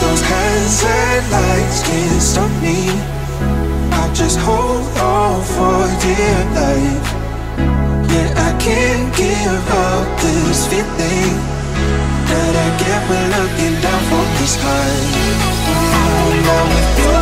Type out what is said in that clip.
those can't stop me. I'll just hold on for dear life. Yeah, I can't give up this feeling That I get when looking down from this high. Now with you,